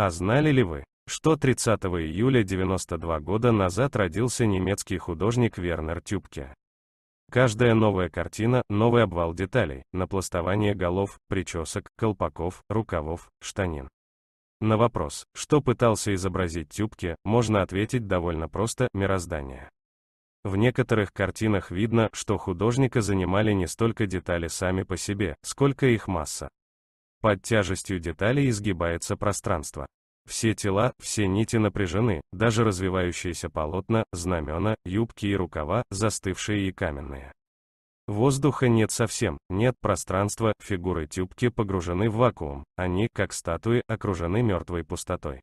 А знали ли вы, что 30 июля 92 года назад родился немецкий художник Вернер Тюбке? Каждая новая картина – новый обвал деталей, напластование голов, причесок, колпаков, рукавов, штанин. На вопрос, что пытался изобразить Тюбке, можно ответить довольно просто – мироздание. В некоторых картинах видно, что художника занимали не столько детали сами по себе, сколько их масса. Под тяжестью деталей изгибается пространство. Все тела, все нити напряжены, даже развивающиеся полотна, знамена, юбки и рукава, застывшие и каменные. Воздуха нет совсем, нет пространства, фигуры тюбки погружены в вакуум, они, как статуи, окружены мертвой пустотой.